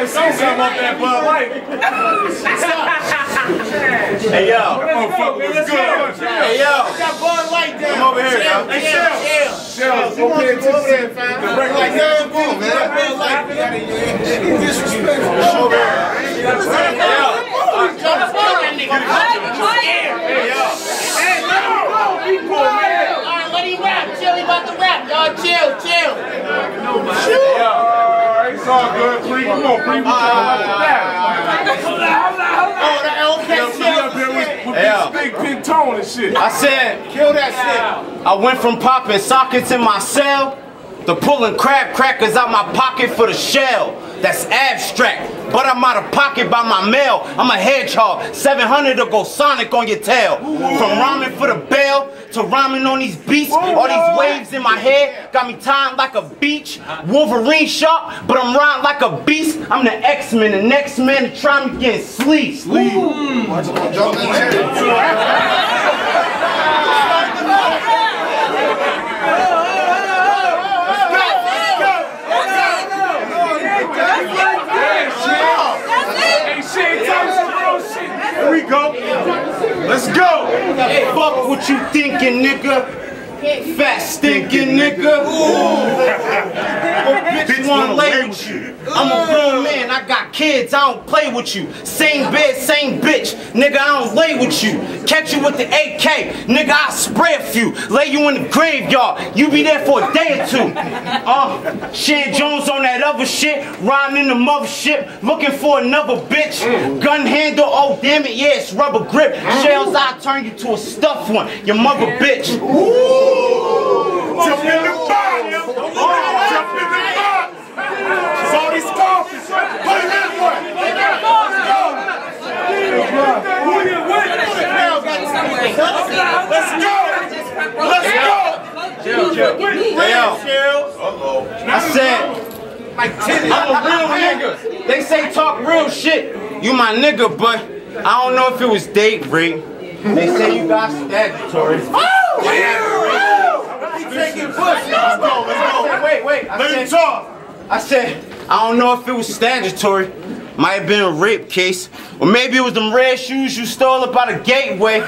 first. Say something up there, Bud Light. Hey yo. Motherfucker was good. Hey yo. Got Bud Light down. Come over here, Chill, yo. chill, Hey, chill. Shellz, You go want pay to go over there, fam? The record Like, label. yeah, boom, man. Bud Light. Disrespectful. Over here. Hey yo. Jones, kill that nigga. Hey yo. Hey, let him go. He cool, man. All right, let him rap. Chill, he about to rap. Y'all chill, chill. Hey yo. It's all good, Free. Come on, Free. We trying to let Oh, that okay, it chill. up here with, with Yeah. this big pink tone and shit. I said, Kill that shit. I went from popping sockets in my cell to pulling crab crackers out my pocket for the shell. That's abstract, but I'm out of pocket by my mail. I'm a hedgehog, 700 to go sonic on your tail. From rhyming for the bell to rhyming on these beats, all these waves in my head got me timed like a beach. Wolverine sharp, but I'm riding like a beast. I'm the X-Men, the next man to try me getting sleep. Hey, shit, tell us some real shit. Here we go. Let's go. Hey, Fuck what you thinking, nigga. Fat stinking nigga. What bitch wanna lay with you? I'm a grown man, I got kids, I don't play with you. Same bed, same bitch, nigga, I don't lay with you. Catch you with the AK, nigga, I spray a few. Lay you in the graveyard, you be there for a day or two. Uh, Shan Jones on that other shit, riding in the mothership, looking for another bitch. Gun handle, oh damn it, yeah, it's rubber grip. Shellz, I turn you to a stuffed one, your mother bitch. Jump in the box. Jump in the box. All these coffins. Put him in one. Let's go. Let's go. Chill, chill. Hey, yo. I said, I'm a real nigga. They say talk real shit. You my nigga, but I don't know if it was date rape. They say you got statutory. Taking pussy. Let's go. Let's go. Wait, wait. I Let him said, talk. I said, I don't know if it was statutory. Might have been a rape case. Or maybe it was them red shoes you stole up out of Gateway.